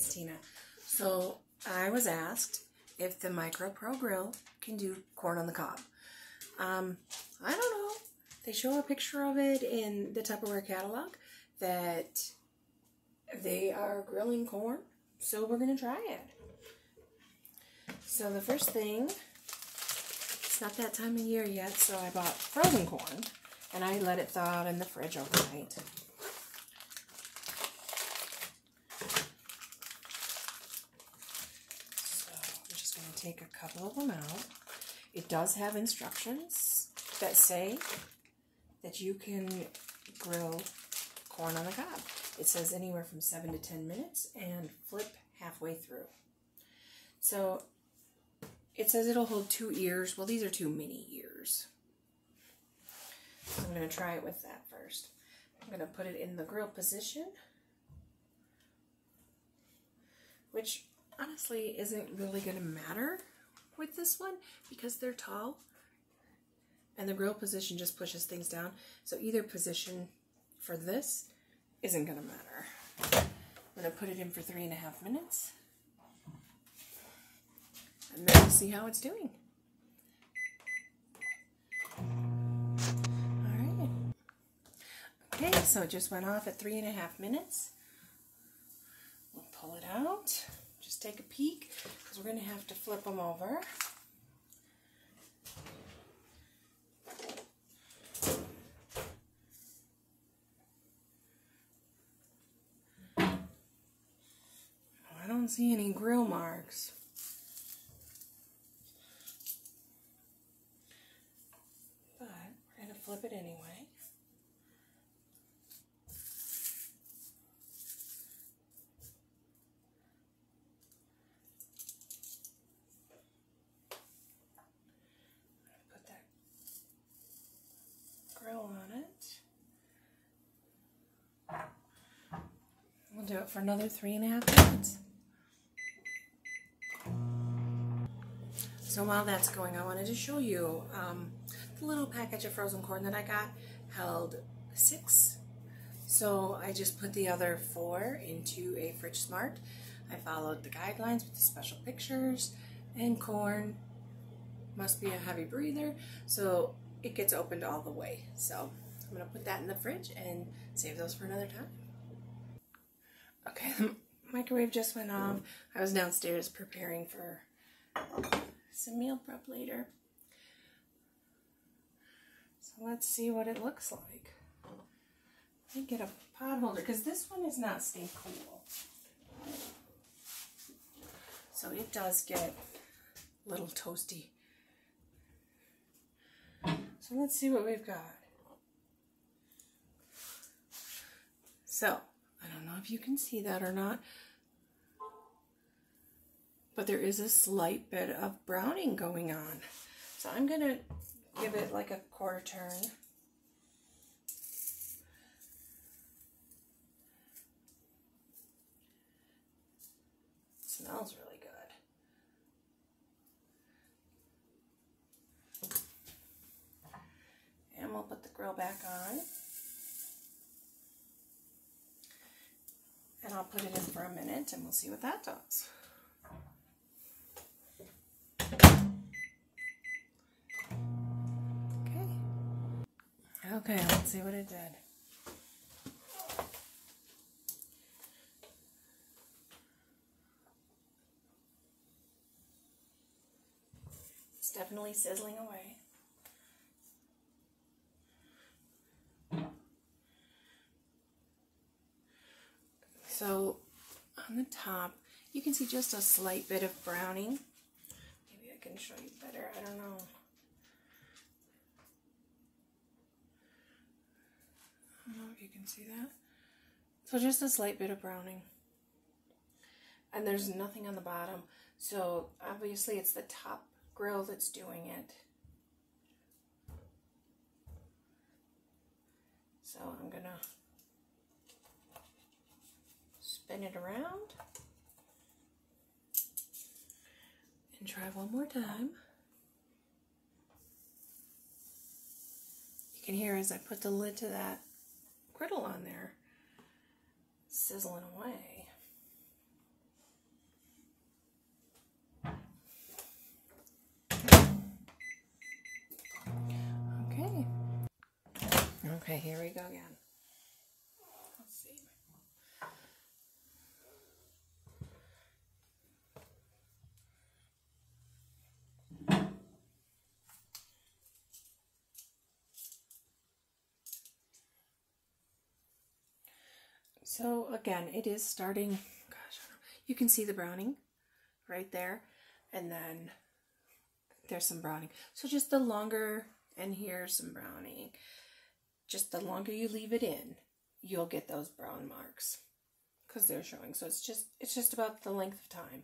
it's Tina. So I was asked if the Micro Pro Grill can do corn on the cob. Um, I don't know. They show a picture of it in the Tupperware catalog that they are grilling corn, so we're gonna try it. So the first thing, it's not that time of year yet, so I bought frozen corn and I let it thaw out in the fridge overnight. So I'm just going to take a couple of them out. It does have instructions that say that you can grill corn on the cob. It says anywhere from 7 to 10 minutes and flip halfway through. So it says it'll hold two ears. Well, these are two mini ears. So I'm going to try it with that first. I'm going to put it in the grill position, which honestly isn't really going to matter with this one because they're tall and the grill position just pushes things down. So either position for this isn't going to matter. I'm going to put it in for three and a half minutes and then we'll see how it's doing. All right. Okay, so it just went off at three and a half minutes. We'll pull it out. Just take a peek because we're going to have to flip them over. Oh, I don't see any grill marks. But we're going to flip it anyway. Put that grill on it. We'll do it for another three and a half minutes. So while that's going, I wanted to show you um, the little package of frozen corn that I got held six. So I just put the other four into a Fridge Smart. I followed the guidelines with the special pictures and corn must be a heavy breather, so it gets opened all the way. So I'm gonna put that in the fridge and save those for another time. Okay, the microwave just went off. I was downstairs preparing for some meal prep later. So let's see what it looks like. Let me get a pot holder because this one is not stay cool. So it does get a little toasty. So let's see what we've got. So, if you can see that or not, but there is a slight bit of browning going on. So I'm going to give it like a quarter turn. It smells really good. And we'll put the grill back on. And I'll put it in for a minute and we'll see what that does. Okay. Okay, let's see what it did. It's definitely sizzling away. So on the top, you can see just a slight bit of browning. Maybe I can show you better. I don't know. I don't know if you can see that. So just a slight bit of browning. And there's nothing on the bottom. So obviously it's the top grill that's doing it. So I'm gonna spin it around and try one more time. You can hear as I put the lid to that griddle on there sizzling away. Okay. Okay, here we go again. So again, it is starting, gosh, you can see the browning right there, and then there's some browning. So just the longer, and here's some browning. Just the longer you leave it in, you'll get those brown marks because they're showing. So it's just it's just about the length of time.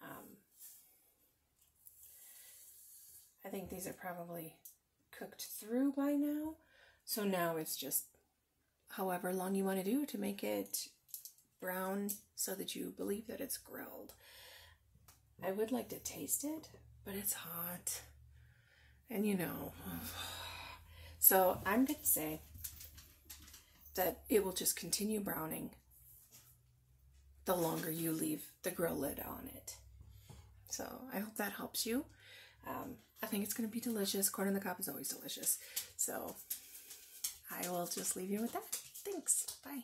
Um, I think these are probably cooked through by now. So now it's just however long you want to do to make it brown so that you believe that it's grilled. I would like to taste it, but it's hot. And you know, so I'm going to say that it will just continue browning the longer you leave the grill lid on it. So I hope that helps you. Um, I think it's going to be delicious. Corn on the cob is always delicious. So I will just leave you with that. Thanks. Bye.